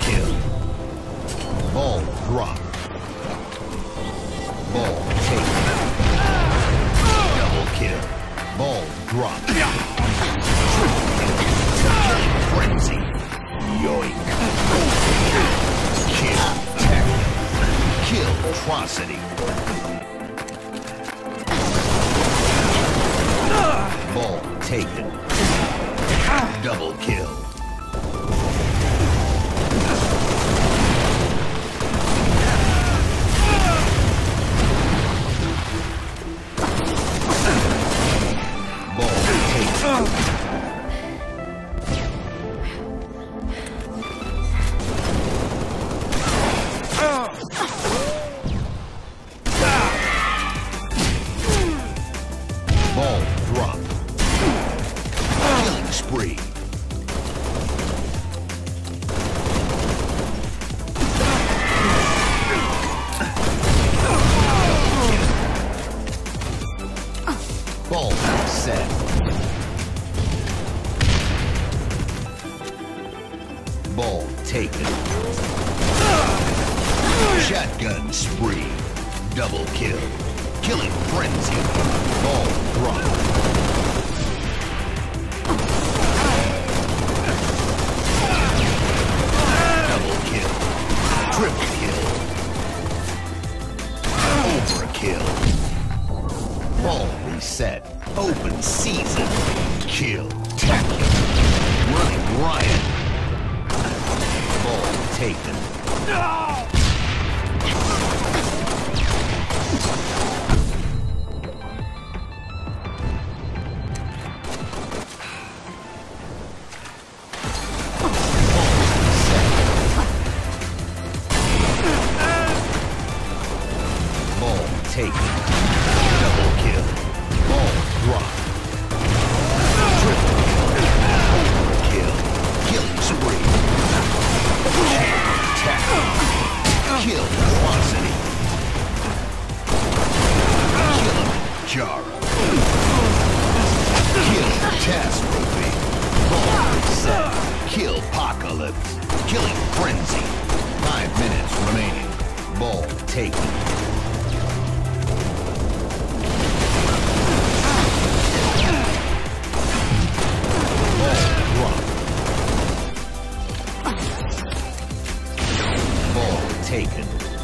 kill. Ball drop. Ball take. Double kill. Ball drop. Frenzy. Yoink. Kill. Kill atrocity. Ball taken. Double kill. Ball drop. Killing spree. Ball set. Ball taken. Shotgun spree. Double kill. Killing frenzy. Ball drop. Double kill. Triple kill. Overkill. Ball reset. Open season. Kill. Tackle. Running riot. Ball taken. Ball taken. Killtrocity. Killing Jara. Kill catastrophe. Ball. Killpocalypse. Killing frenzy. Five minutes remaining. Ball taken. taken.